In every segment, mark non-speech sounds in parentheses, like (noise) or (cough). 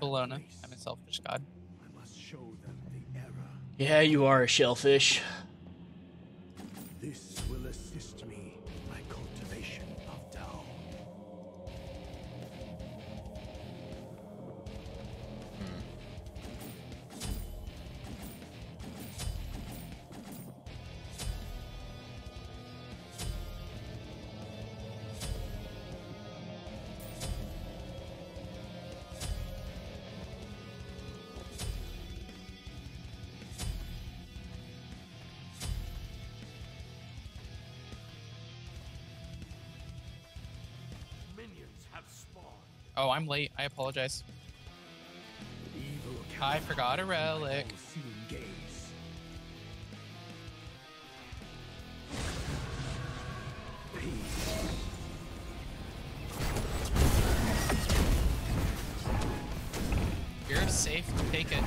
Bologna. I'm a selfish god. I must show them the error. Yeah, you are a shellfish. This will assist Oh, I'm late. I apologize. I forgot a relic. You're safe. Take it.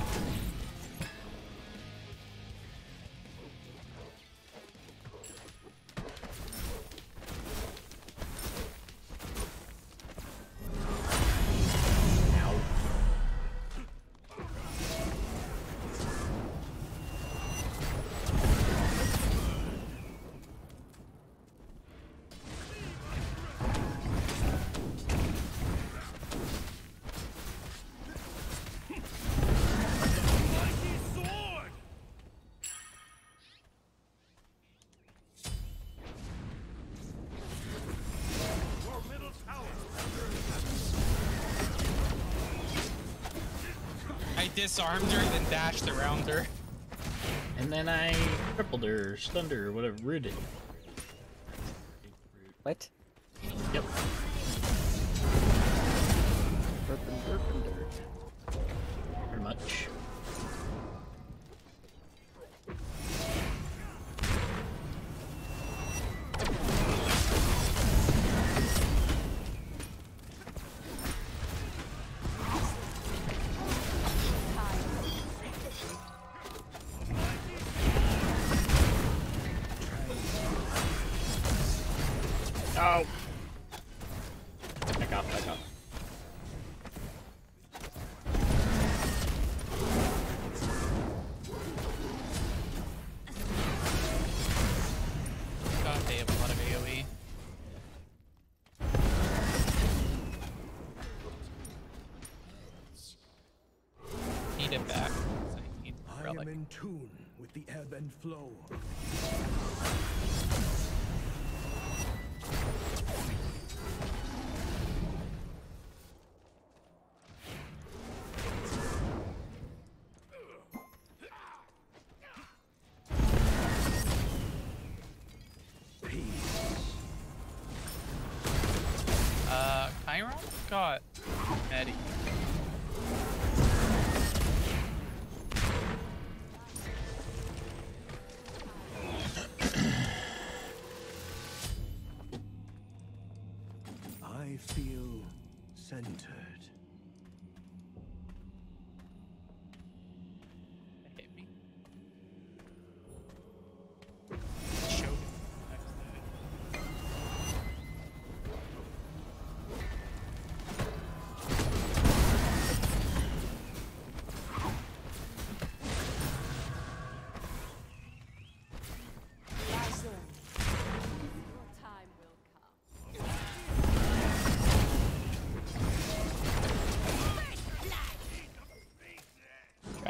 Disarmed her, then dashed around her. And then I crippled her, stunned her, whatever, rooted. What? Yep. Burpin, Need it back. I, need I am in tune with the ebb and flow. Uh, Chiron got Eddie.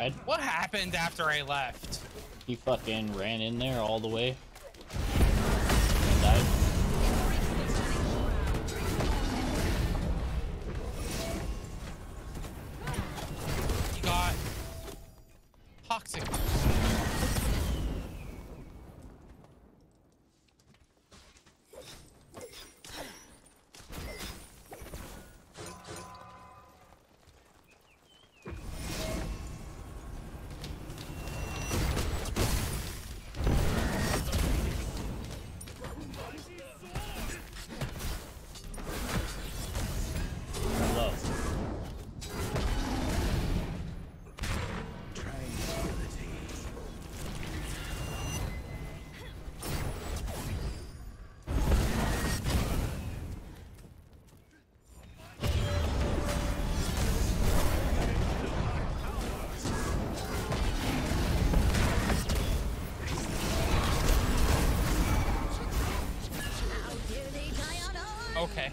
Tried. What happened after I left? He fucking ran in there all the way. And died.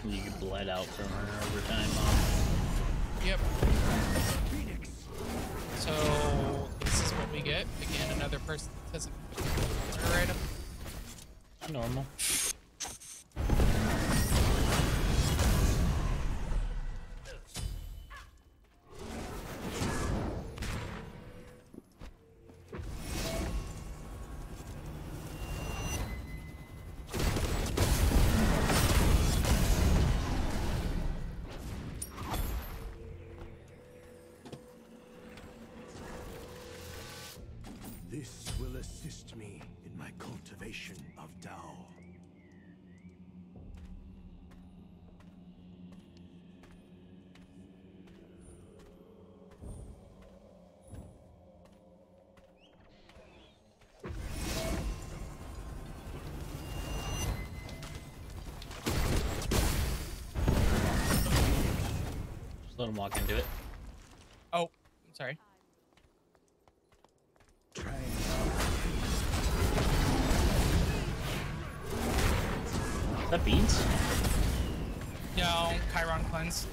You get bled out from her over time, Mom. Yep. So this is what we get. Again, another person doesn't her item. Normal. Of Tao. Just let him walk into it. That beans? No, Chiron cleanse.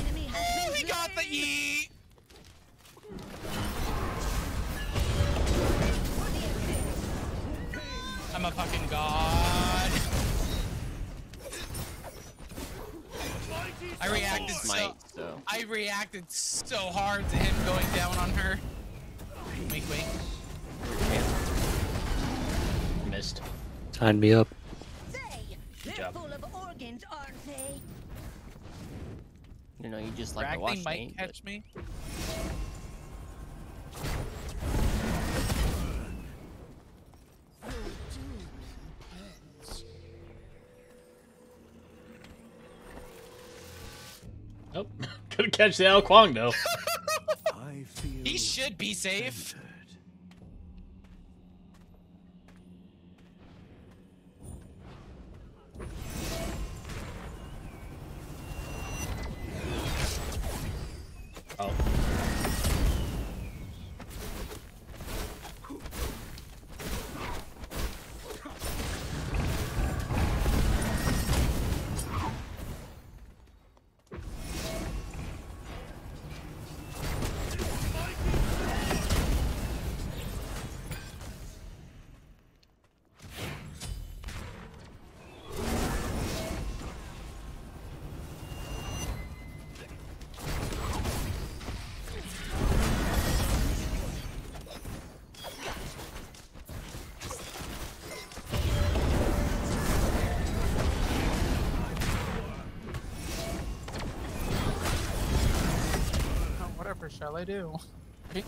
Enemy We got the slain. yeet. I'm a fucking god. I reacted so. Smite, so. I reacted so hard to him going down on her. Wait, wait. Sign me up. Say, they're job. full of organs, aren't they? You know, you just like to Ragnar watch might me. catch me. Nope. (laughs) Couldn't catch the Al Kwang though. He should be safe. Shall I do? Okay.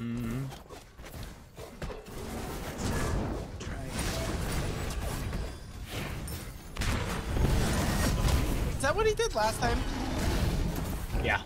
Mm. Is that what he did last time? Yeah.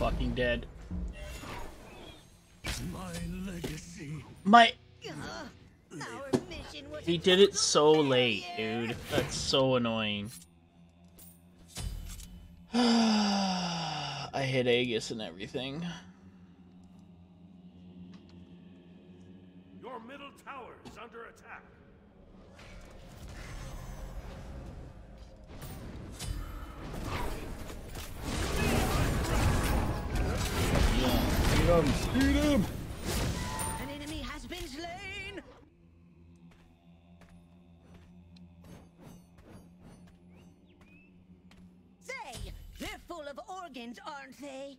Fucking dead. My legacy. My mission was he did it so late, dude. That's so annoying. (sighs) I hit Aegis and everything. Your middle tower is under attack. An enemy has been slain. Say, they're full of organs, aren't they?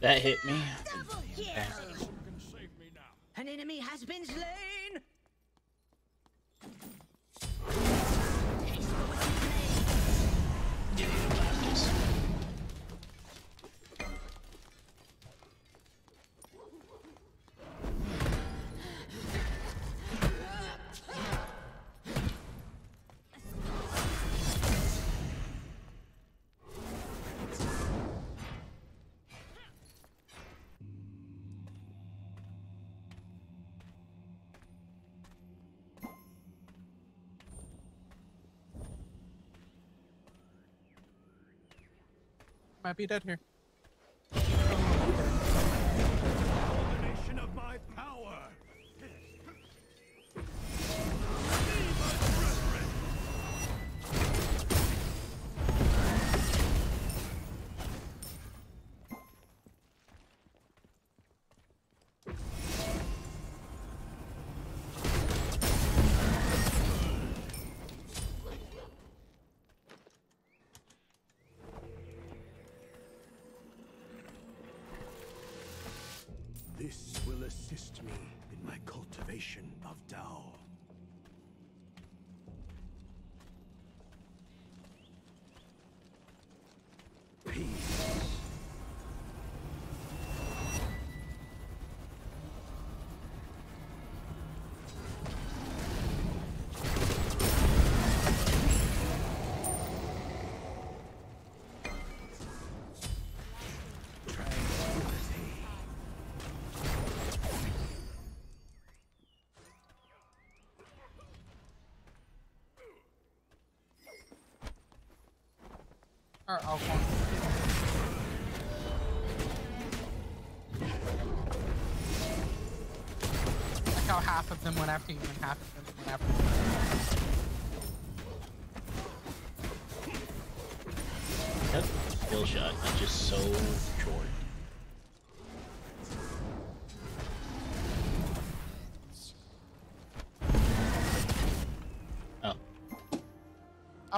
That hit me. An enemy has been slain! Might be dead here. This will assist me in my cultivation of Tao. Or go. Like how half of them went after you and half of them went after you. That skill shot is just so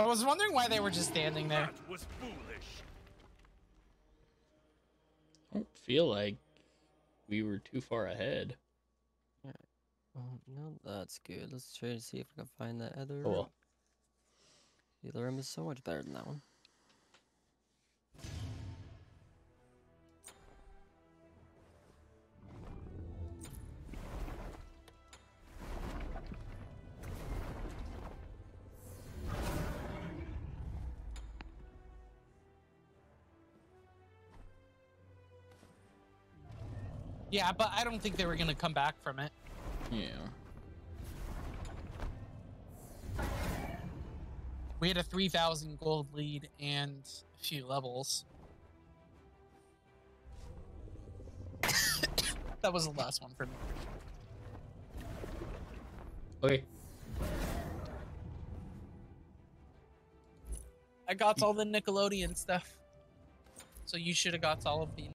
I was wondering why they were just standing there. That was foolish. I don't feel like we were too far ahead. Oh, no, that's good. Let's try to see if we can find that other Oh room. well. The other room is so much better than that one. Yeah, but I don't think they were gonna come back from it. Yeah. We had a 3,000 gold lead and a few levels. (coughs) that was the last one for me. Okay. I got all the Nickelodeon stuff. So you should have got all of the